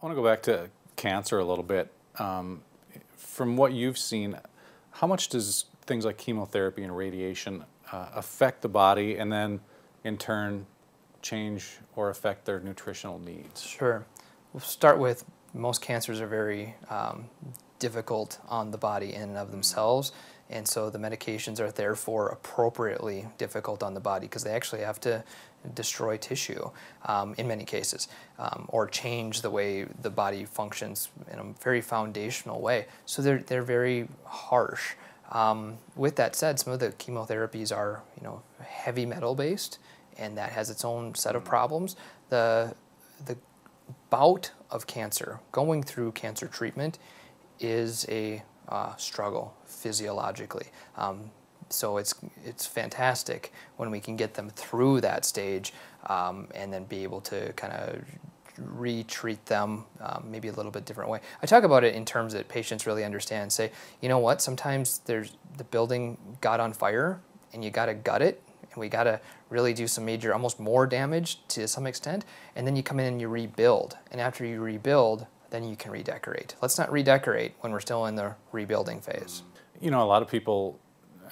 I want to go back to cancer a little bit. Um, from what you've seen, how much does things like chemotherapy and radiation uh, affect the body and then in turn change or affect their nutritional needs? Sure. We'll start with most cancers are very um, difficult on the body in and of themselves. And so the medications are therefore appropriately difficult on the body because they actually have to destroy tissue um, in many cases um, or change the way the body functions in a very foundational way. So they're, they're very harsh. Um, with that said, some of the chemotherapies are you know heavy metal based and that has its own set of problems. The, the bout of cancer, going through cancer treatment, is a uh, struggle physiologically. Um, so it's it's fantastic when we can get them through that stage um, and then be able to kind of retreat them um, maybe a little bit different way. I talk about it in terms that patients really understand. Say, you know what? Sometimes there's the building got on fire and you got to gut it and we got to really do some major, almost more damage to some extent. And then you come in and you rebuild. And after you rebuild, then you can redecorate. Let's not redecorate when we're still in the rebuilding phase. You know, a lot of people,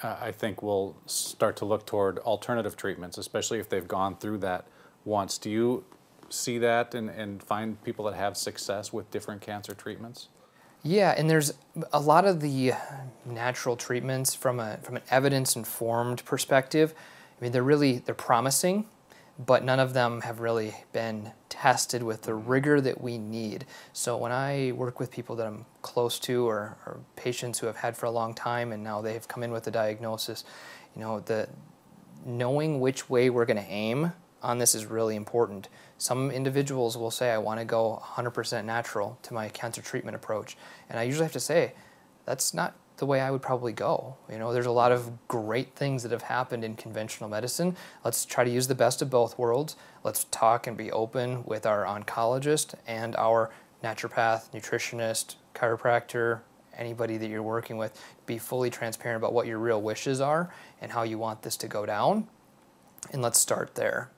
uh, I think, will start to look toward alternative treatments, especially if they've gone through that once. Do you see that and, and find people that have success with different cancer treatments? Yeah, and there's a lot of the natural treatments from a from an evidence informed perspective. I mean, they're really they're promising, but none of them have really been tested with the rigor that we need. So when I work with people that I'm close to or, or patients who have had for a long time and now they've come in with a diagnosis, you know, the knowing which way we're going to aim on this is really important. Some individuals will say, I want to go 100% natural to my cancer treatment approach. And I usually have to say, that's not the way I would probably go. You know, there's a lot of great things that have happened in conventional medicine. Let's try to use the best of both worlds. Let's talk and be open with our oncologist and our naturopath, nutritionist, chiropractor, anybody that you're working with. Be fully transparent about what your real wishes are and how you want this to go down. And let's start there.